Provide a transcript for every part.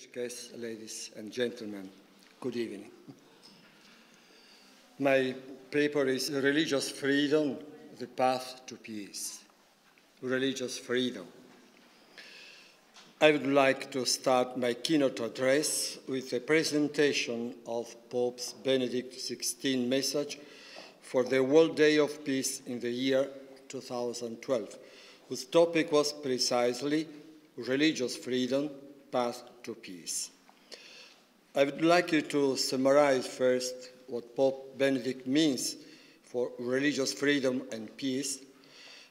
distinguished guests, ladies and gentlemen, good evening. My paper is Religious Freedom, the Path to Peace. Religious Freedom. I would like to start my keynote address with a presentation of Pope Benedict XVI message for the World Day of Peace in the year 2012, whose topic was precisely religious freedom, path to peace. I would like you to summarize first what Pope Benedict means for religious freedom and peace,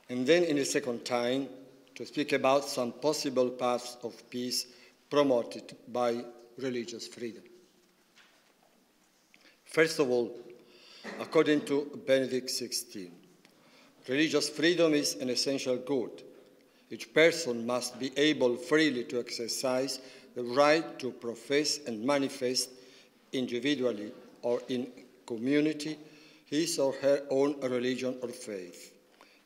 and then in a second time to speak about some possible paths of peace promoted by religious freedom. First of all, according to Benedict XVI, religious freedom is an essential good. Each person must be able freely to exercise the right to profess and manifest individually or in community his or her own religion or faith,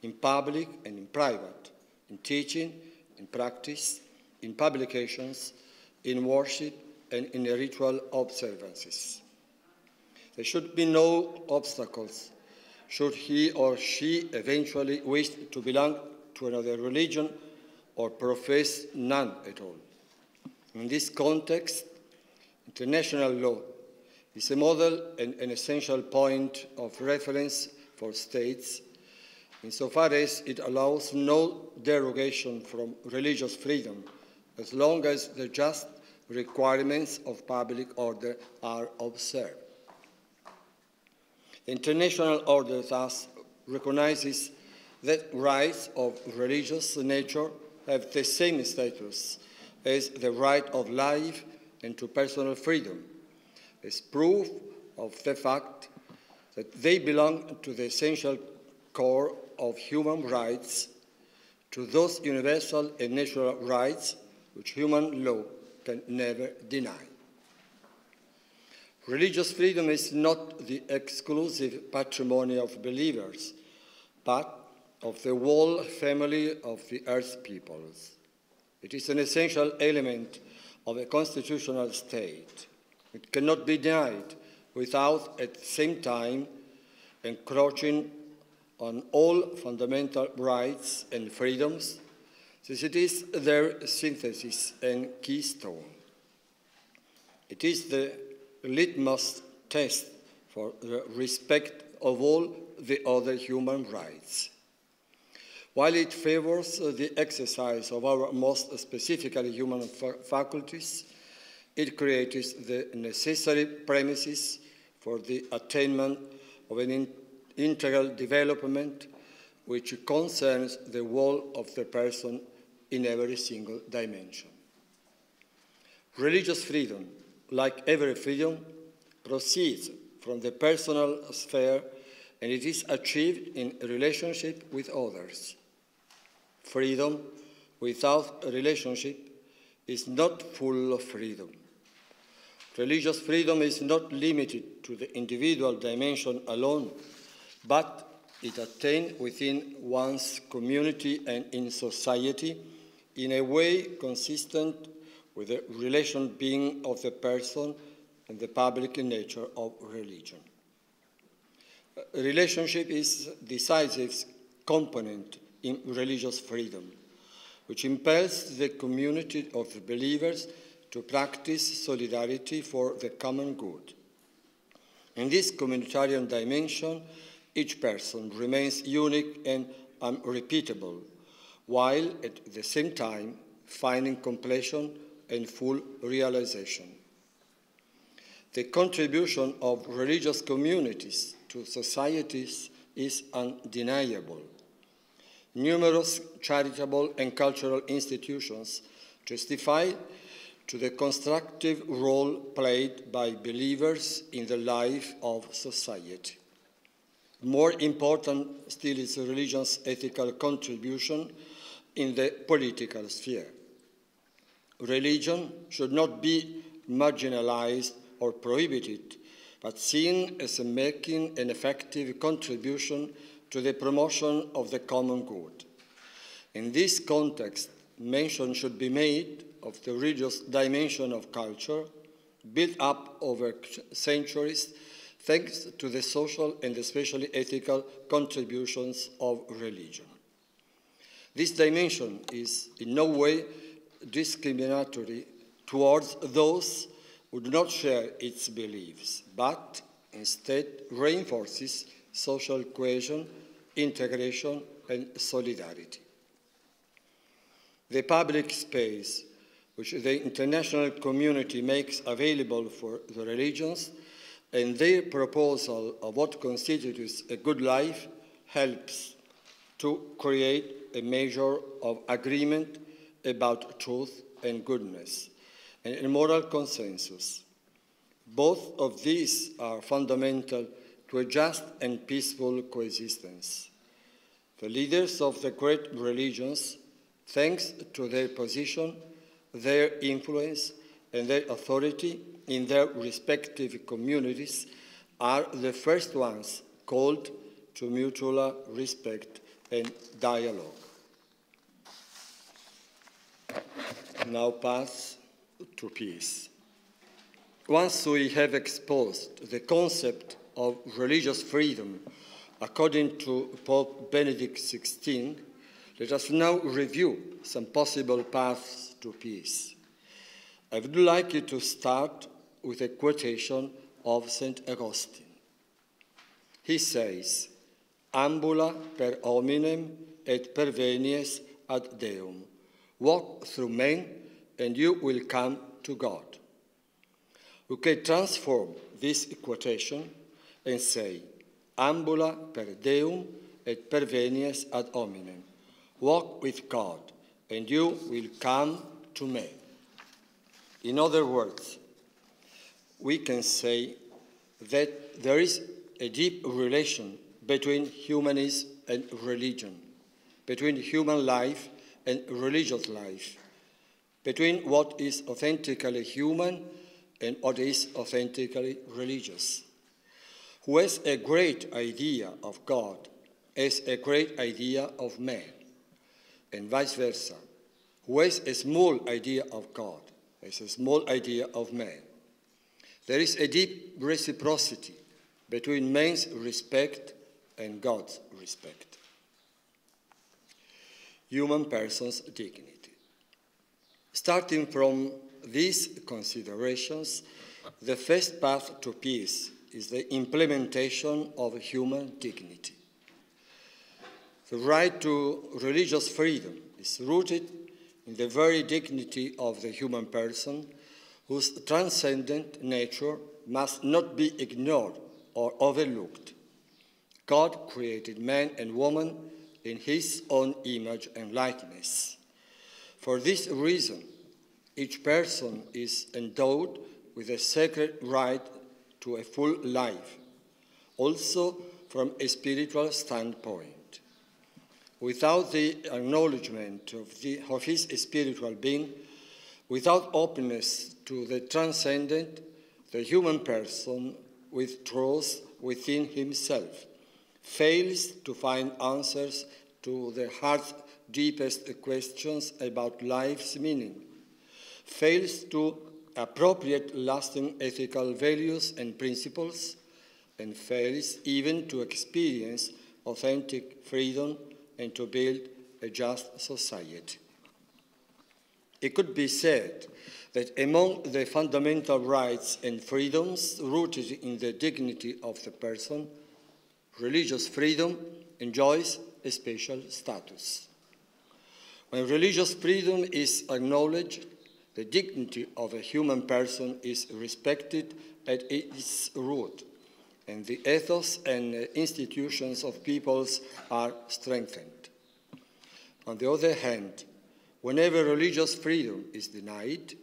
in public and in private, in teaching, in practice, in publications, in worship, and in ritual observances. There should be no obstacles should he or she eventually wish to belong another religion or profess none at all. In this context, international law is a model and an essential point of reference for states insofar as it allows no derogation from religious freedom as long as the just requirements of public order are observed. The international order thus recognizes that rights of religious nature have the same status as the right of life and to personal freedom, as proof of the fact that they belong to the essential core of human rights, to those universal and natural rights which human law can never deny. Religious freedom is not the exclusive patrimony of believers, but of the whole family of the earth peoples. It is an essential element of a constitutional state. It cannot be denied without at the same time encroaching on all fundamental rights and freedoms, since it is their synthesis and keystone. It is the litmus test for the respect of all the other human rights. While it favors uh, the exercise of our most specifically human faculties, it creates the necessary premises for the attainment of an in integral development which concerns the whole of the person in every single dimension. Religious freedom, like every freedom, proceeds from the personal sphere and it is achieved in relationship with others. Freedom without a relationship is not full of freedom. Religious freedom is not limited to the individual dimension alone, but it attained within one's community and in society in a way consistent with the relation being of the person and the public nature of religion. Relationship is decisive component in religious freedom, which impels the community of believers to practice solidarity for the common good. In this communitarian dimension, each person remains unique and unrepeatable, while at the same time finding completion and full realization. The contribution of religious communities to societies is undeniable. Numerous charitable and cultural institutions testify to the constructive role played by believers in the life of society. More important still is religion's ethical contribution in the political sphere. Religion should not be marginalized or prohibited, but seen as making an effective contribution to the promotion of the common good. In this context, mention should be made of the religious dimension of culture, built up over centuries thanks to the social and especially ethical contributions of religion. This dimension is in no way discriminatory towards those who do not share its beliefs, but instead reinforces social cohesion, integration, and solidarity. The public space which the international community makes available for the religions and their proposal of what constitutes a good life helps to create a measure of agreement about truth and goodness and a moral consensus. Both of these are fundamental to a just and peaceful coexistence. The leaders of the great religions, thanks to their position, their influence, and their authority in their respective communities, are the first ones called to mutual respect and dialogue. Now pass to peace. Once we have exposed the concept of religious freedom according to Pope Benedict XVI, let us now review some possible paths to peace. I would like you to start with a quotation of St. Augustine. He says, Ambula per hominem et pervenies ad Deum. Walk through men and you will come to God. We can transform this quotation and say, Ambula per Deum et pervenies ad hominem. Walk with God, and you will come to me. In other words, we can say that there is a deep relation between humanism and religion, between human life and religious life, between what is authentically human and what is authentically religious. Who has a great idea of God has a great idea of man, and vice versa. Who has a small idea of God has a small idea of man. There is a deep reciprocity between man's respect and God's respect. Human person's dignity. Starting from these considerations, the first path to peace is the implementation of human dignity. The right to religious freedom is rooted in the very dignity of the human person, whose transcendent nature must not be ignored or overlooked. God created man and woman in his own image and likeness. For this reason, each person is endowed with a sacred right to a full life, also from a spiritual standpoint. Without the acknowledgement of, the, of his spiritual being, without openness to the transcendent, the human person withdraws within himself, fails to find answers to the heart's deepest questions about life's meaning, fails to appropriate lasting ethical values and principles, and fails even to experience authentic freedom and to build a just society. It could be said that among the fundamental rights and freedoms rooted in the dignity of the person, religious freedom enjoys a special status. When religious freedom is acknowledged, the dignity of a human person is respected at its root, and the ethos and uh, institutions of peoples are strengthened. On the other hand, whenever religious freedom is denied,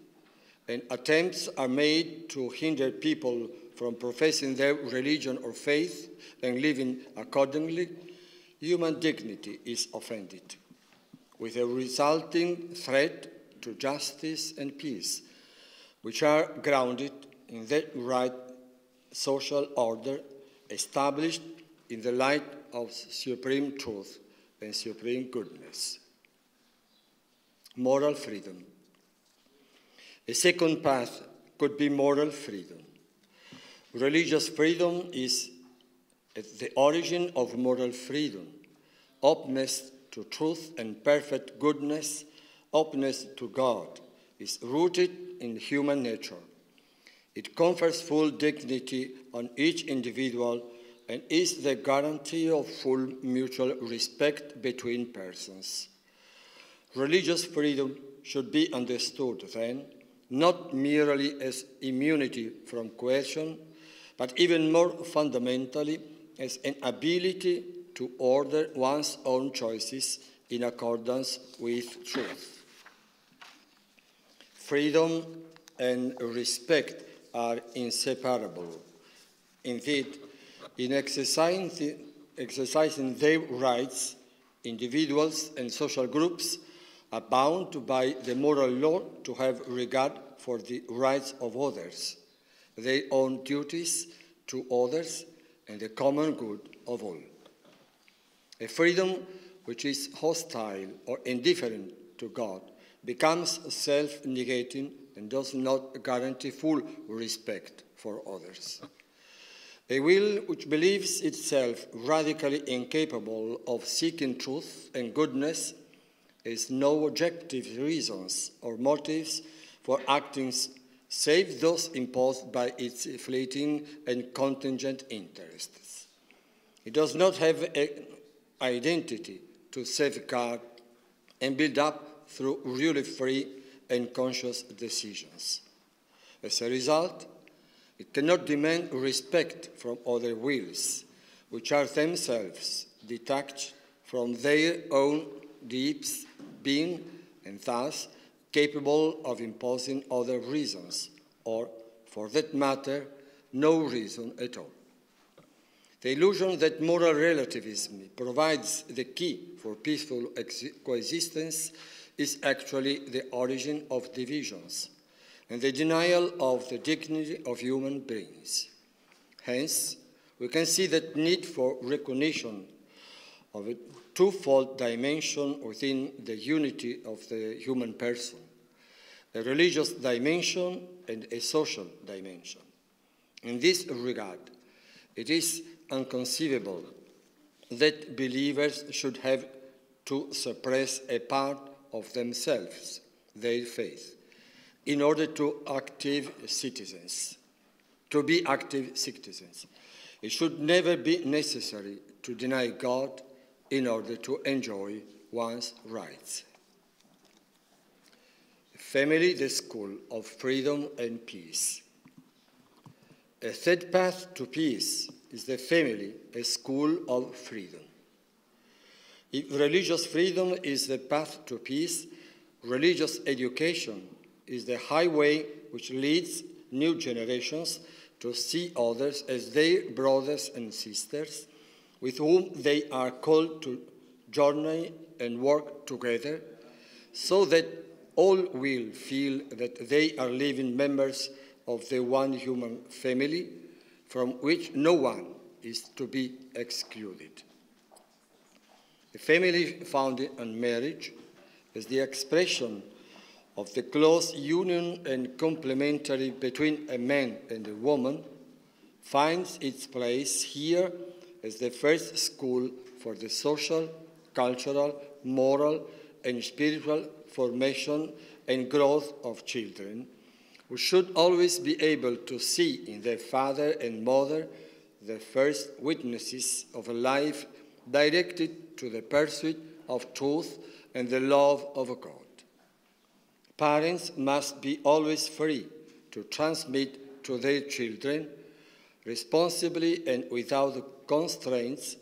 and attempts are made to hinder people from professing their religion or faith and living accordingly, human dignity is offended, with a resulting threat to justice and peace, which are grounded in that right social order established in the light of supreme truth and supreme goodness. Moral freedom. A second path could be moral freedom. Religious freedom is at the origin of moral freedom, openness to truth and perfect goodness, openness to God, is rooted in human nature. It confers full dignity on each individual and is the guarantee of full mutual respect between persons. Religious freedom should be understood then not merely as immunity from coercion, but even more fundamentally as an ability to order one's own choices in accordance with truth. Freedom and respect are inseparable. Indeed, in exercising, exercising their rights, individuals and social groups are bound by the moral law to have regard for the rights of others, their own duties to others, and the common good of all. A freedom which is hostile or indifferent to God becomes self negating and does not guarantee full respect for others. A will which believes itself radically incapable of seeking truth and goodness has no objective reasons or motives for acting save those imposed by its fleeting and contingent interests. It does not have an identity to safeguard and build up through really free and conscious decisions. As a result, it cannot demand respect from other wills, which are themselves detached from their own deep being and thus capable of imposing other reasons, or, for that matter, no reason at all. The illusion that moral relativism provides the key for peaceful coexistence is actually the origin of divisions and the denial of the dignity of human beings. Hence, we can see that need for recognition of a twofold dimension within the unity of the human person a religious dimension and a social dimension. In this regard, it is inconceivable that believers should have to suppress a part of themselves, their faith, in order to active citizens, to be active citizens. It should never be necessary to deny God in order to enjoy one's rights. Family, the school of freedom and peace. A third path to peace is the family, a school of freedom. If religious freedom is the path to peace, religious education is the highway which leads new generations to see others as their brothers and sisters with whom they are called to journey and work together so that all will feel that they are living members of the one human family from which no one is to be excluded. A family founded on marriage is the expression of the close union and complementary between a man and a woman finds its place here as the first school for the social, cultural, moral, and spiritual formation and growth of children, who should always be able to see in their father and mother the first witnesses of a life directed to the pursuit of truth and the love of God. Parents must be always free to transmit to their children responsibly and without constraints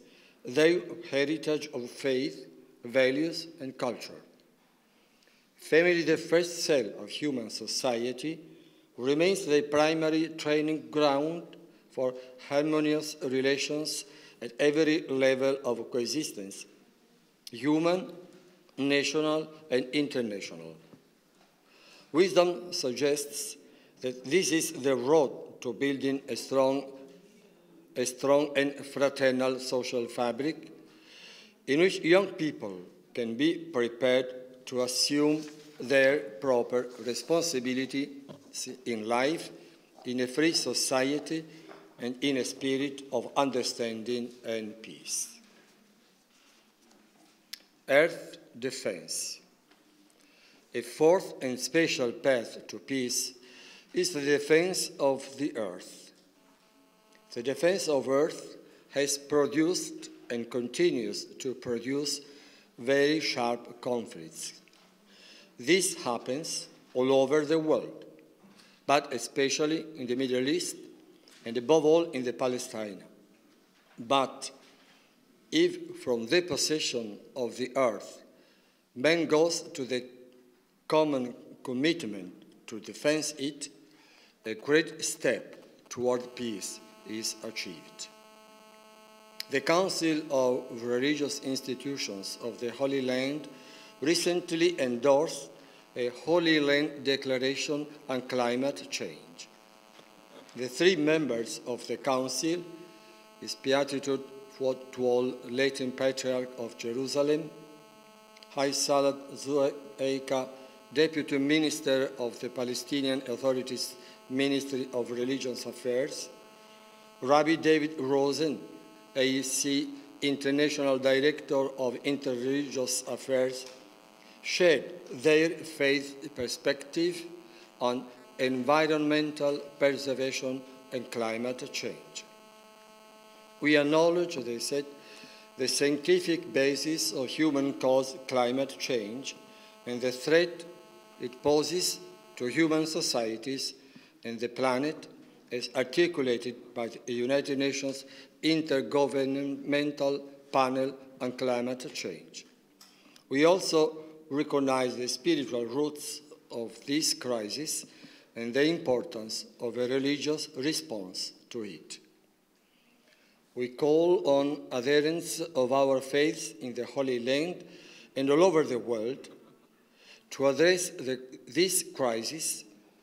their heritage of faith, values, and culture. Family, the first cell of human society, remains the primary training ground for harmonious relations at every level of coexistence, human, national, and international. Wisdom suggests that this is the road to building a strong, a strong and fraternal social fabric in which young people can be prepared to assume their proper responsibility in life, in a free society, and in a spirit of understanding and peace. Earth defense. A fourth and special path to peace is the defense of the earth. The defense of earth has produced and continues to produce very sharp conflicts. This happens all over the world, but especially in the Middle East and above all in the Palestine. But if from the possession of the earth man goes to the common commitment to defend it, a great step toward peace is achieved. The Council of Religious Institutions of the Holy Land recently endorsed a Holy Land Declaration on Climate Change. The three members of the Council, His Beatitude Twal Latin Patriarch of Jerusalem, High Salah Zuheika, Deputy Minister of the Palestinian Authorities Ministry of Religious Affairs, Rabbi David Rosen, AJC International Director of Interreligious Affairs, shared their faith perspective on environmental preservation and climate change. We acknowledge, they said, the scientific basis of human-caused climate change and the threat it poses to human societies and the planet as articulated by the United Nations Intergovernmental Panel on Climate Change. We also recognize the spiritual roots of this crisis and the importance of a religious response to it. We call on adherents of our faith in the Holy Land and all over the world to address the, this crisis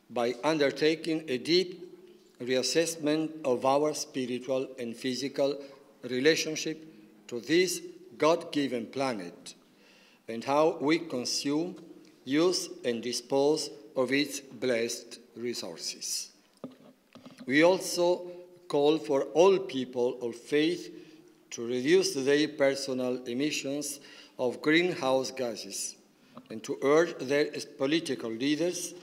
by undertaking a deep reassessment of our spiritual and physical relationship to this God given planet and how we consume, use, and dispose of its blessed resources. We also call for all people of faith to reduce their personal emissions of greenhouse gases and to urge their political leaders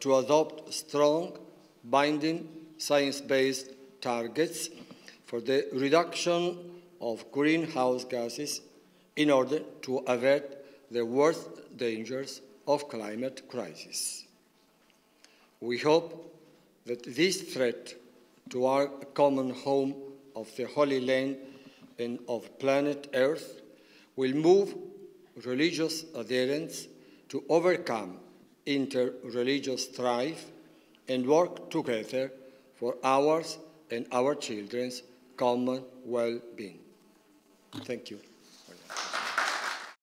to adopt strong, binding, science-based targets for the reduction of greenhouse gases in order to avert the worst dangers of climate crisis. We hope that this threat to our common home of the Holy Land and of planet Earth will move religious adherents to overcome inter-religious strife and work together for ours and our children's common well-being. Thank you.